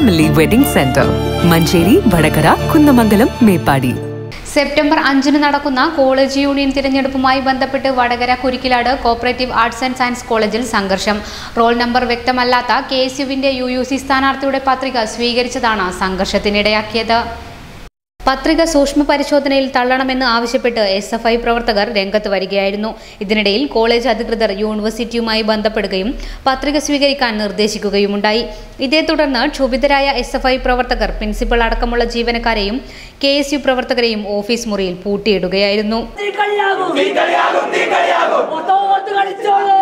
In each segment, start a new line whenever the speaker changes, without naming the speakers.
Family wedding centre Manjeri Vadakara Kunnamangalam Meppadi
September അഞ്ചിന് നടക്കുന്ന college union തിരഞ്ഞെടുപ്പുമായി ബന്ധപ്പെട്ട് Vadakara Kurikkilad cooperative arts and science കോളേജിൽ സംഘർഷം. റോൾ നമ്പർ വ്യക്തമല്ലാത്ത കെ എസ് യുവിന്റെ യു യു സി സ്ഥാനാർത്ഥിയുടെ പത്രിക സ്വീകരിച്ചതാണ് സംഘർഷത്തിനിടയാക്കിയത്. പത്രിക സൂക്ഷ്മ പരിശോധനയിൽ തള്ളണമെന്ന് ആവശ്യപ്പെട്ട് എസ് എഫ് ഐ പ്രവർത്തകർ രംഗത്ത് വരികയായിരുന്നു. ഇതിനിടയിൽ കോളേജ് അധികൃതർ യൂണിവേഴ്സിറ്റിയുമായി ബന്ധപ്പെടുകയും പത്രിക സ്വീകരിക്കാൻ നിർദ്ദേശിക്കുകയുമുണ്ടായി. ഇതേ തുടർന്ന് ക്ഷുഭിതരായ എസ് എഫ് ഐ പ്രവർത്തകർ പ്രിൻസിപ്പൽ അടക്കമുള്ള ജീവനക്കാരെയും കെ എസ് യു പ്രവർത്തകരെയും ഓഫീസ് മുറിയിൽ പൂട്ടിയിടുകയായിരുന്നു.
കളിച്ചോളൂ.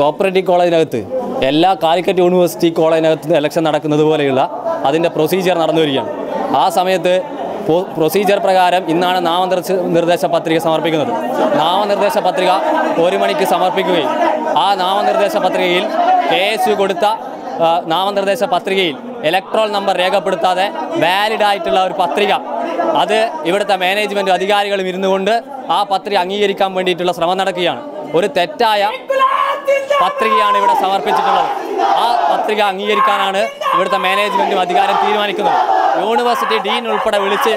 കോപ്പറേറ്റീവ് കോളേജിനകത്ത് എല്ലാ കാലിക്കറ്റ് യൂണിവേഴ്സിറ്റി കോളേജിനകത്ത് ഇലക്ഷൻ നടക്കുന്നത് പോലെയുള്ള അതിന്റെ പ്രൊസീജിയർ നടന്നു വരികയാണ്. ആ സമയത്ത് പ്രൊ- പ്രൊസീജിയർ പ്രകാരം ഇന്നാണ് നാമനിർദ്ദേശ നിർദ്ദേശ പത്രിക സമർപ്പിക്കുന്നത്. നാമനിർദ്ദേശ പത്രിക ഒരു മണിക്ക് സമർപ്പിക്കുകയും ആ നാമനിർദ്ദേശ പത്രികയിൽ കെ എസ് യു കൊടുത്ത നാമനിർദ്ദേശ പത്രികയിൽ ഇലക്ട്രോൾ നമ്പർ രേഖപ്പെടുത്താതെ വാലിഡ് ആയിട്ടുള്ള ഒരു പത്രിക. അത് ഇവിടുത്തെ മാനേജ്മെന്റ് അധികാരികളും ഇരുന്നുകൊണ്ട് ആ പത്രിക അംഗീകരിക്കാൻ വേണ്ടിയിട്ടുള്ള ശ്രമം നടക്കുകയാണ്. ഒരു തെറ്റായ പത്രികയാണ് ഇവിടെ സമർപ്പിച്ചിട്ടുള്ളത്. ആ പത്രിക അംഗീകരിക്കാനാണ് ഇവിടുത്തെ മാനേജ്മെന്റും അധികാരം തീരുമാനിക്കുന്നത്. യൂണിവേഴ്സിറ്റി ഡീൻ ഉൾപ്പെടെ വിളിച്ച്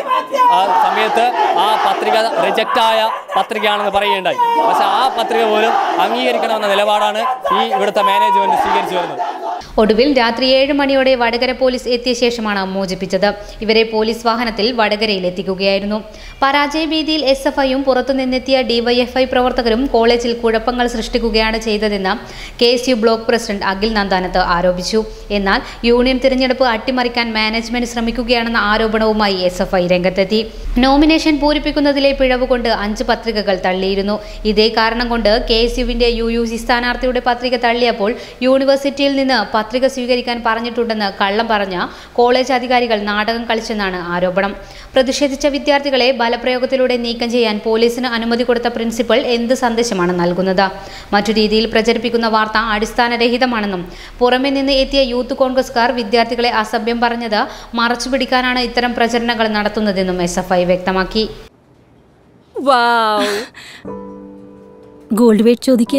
ആ സമയത്ത് ആ പത്രിക റിജക്റ്റായ പത്രികയാണെന്ന് പറയുകയുണ്ടായി. പക്ഷേ ആ പത്രിക പോലും അംഗീകരിക്കണമെന്ന നിലപാടാണ് ഈ ഇവിടുത്തെ മാനേജ്മെന്റ് സ്വീകരിച്ചു വരുന്നത്.
ഒടുവിൽ രാത്രി ഏഴ് മണിയോടെ വടകര പോലീസ് എത്തിയ ശേഷമാണ് മോചിപ്പിച്ചത്. ഇവരെ പോലീസ് വാഹനത്തിൽ വടകരയിൽ എത്തിക്കുകയായിരുന്നു. പരാജയ ഭീതിയിൽ എസ് എഫ് ഐയും പുറത്തുനിന്നെത്തിയ ഡിവൈഎഫ്ഐ പ്രവർത്തകരും കോളേജിൽ കുഴപ്പങ്ങൾ സൃഷ്ടിക്കുകയാണ് ചെയ്തതെന്ന് K S U block president Akhil Nandanath ആരോപിച്ചു. എന്നാൽ യൂണിയൻ തിരഞ്ഞെടുപ്പ് അട്ടിമറിക്കാൻ മാനേജ്മെന്റ് ശ്രമിക്കുകയാണെന്ന ആരോപണവുമായി എസ് എഫ് ഐ രംഗത്തെത്തി. നോമിനേഷൻ പൂരിപ്പിക്കുന്നതിലെ പിഴവ് കൊണ്ട് അഞ്ച് പത്രികകൾ തള്ളിയിരുന്നു. ഇതേ കാരണം കൊണ്ട് കെ എസ് യുവിന്റെ യു യു സി സ്ഥാനാർത്ഥിയുടെ പത്രിക തള്ളിയപ്പോൾ യൂണിവേഴ്സിറ്റിയിൽ നിന്ന് പത്രിക സ്വീകരിക്കാൻ പറഞ്ഞിട്ടുണ്ടെന്ന് കള്ളം പറഞ്ഞ കോളേജ് അധികാരികൾ നാടകം കളിച്ചെന്നാണ് ആരോപണം. പ്രതിഷേധിച്ച വിദ്യാർത്ഥികളെ ബലപ്രയോഗത്തിലൂടെ നീക്കം ചെയ്യാൻ പോലീസിന് അനുമതി കൊടുത്ത പ്രിൻസിപ്പൽ എന്ത് സന്ദേശമാണ് നൽകുന്നത്? മറ്റു രീതിയിൽ പ്രചരിപ്പിക്കുന്ന വാർത്ത അടിസ്ഥാനരഹിതമാണെന്നും പുറമെ നിന്ന് എത്തിയ യൂത്ത് കോൺഗ്രസ്കാർ വിദ്യാർത്ഥികളെ അസഭ്യം പറഞ്ഞത് മറച്ചുപിടിക്കാനാണ് ഇത്തരം പ്രചരണങ്ങൾ നടത്തുന്നതെന്നും എസ് എഫ് ഐ വ്യക്തമാക്കി.
ഗോൾഡ് വെയിറ്റ് ചോദിക്ക.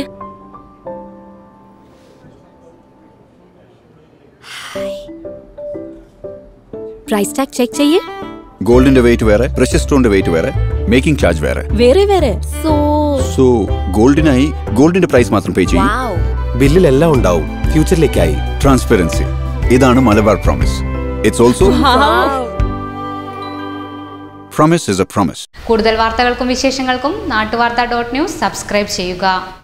പ്രൈസ് ടാഗ് ചെക്ക് ചെയ്യേ.
ഗോൾഡിന്റെ വെയിറ്റ് വേറെ പ്രഷ്യസ് സ്റ്റോണിന്റെ വെയിറ്റ് വേറെ മേക്കിംഗ് ചാർജ് വേറെ.
വേറെ വേറെ. സോ
സോ ഗോൾഡിനായി ഗോൾഡിന്റെ പ്രൈസ് മാത്രം പേ ചെയ്യും.
ബില്ലിൽ
എല്ലാം ഉണ്ടാവും. ഫ്യൂച്ചറിലേക്കായി.
ട്രാൻസ്പെറൻസി ഇതാണ് Malabar promise it's also promise is a promise
കൂടുതൽ വാർത്തകൾക്കും വിശേഷങ്ങൾക്കും നാട്ടുവാർത്ത ഡോട്ട് ന്യൂസ് സബ്സ്ക്രൈബ് ചെയ്യുക.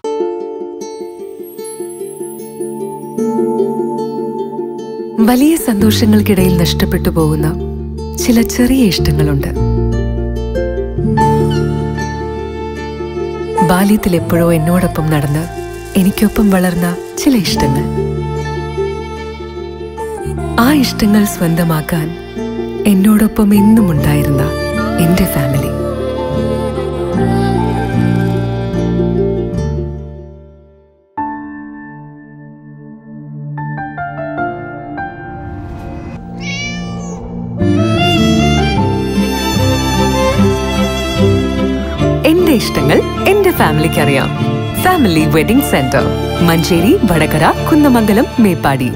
വലിയ സന്തോഷങ്ങൾക്കിടയിൽ നഷ്ടപ്പെട്ടു പോകുന്ന ചില ചെറിയ ഇഷ്ടങ്ങളുണ്ട്. ബാല്യത്തിൽ എപ്പോഴോ എന്നോടൊപ്പം നടന്ന് എനിക്കൊപ്പം വളർന്ന ചില ഇഷ്ടങ്ങൾ. ആ ഇഷ്ടങ്ങൾ സ്വന്തമാക്കാൻ എന്നോടൊപ്പം എന്നും ഉണ്ടായിരുന്ന എന്റെ ഫാമിലി. എന്റെ ഇഷ്ടങ്ങൾ എന്റെ ഫാമിലിക്ക് അറിയാം family wedding centre Manjeri Vadakara Kunnamangalam Meppadi.